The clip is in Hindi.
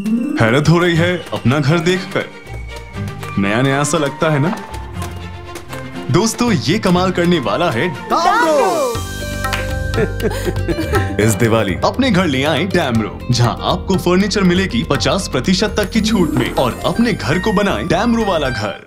हैरत हो रही है अपना घर देखकर। नया नया सा लगता है ना? दोस्तों ये कमाल करने वाला है इस दिवाली अपने घर ले आए डैमरो जहाँ आपको फर्नीचर मिलेगी 50 प्रतिशत तक की छूट में और अपने घर को बनाए डैमरो वाला घर।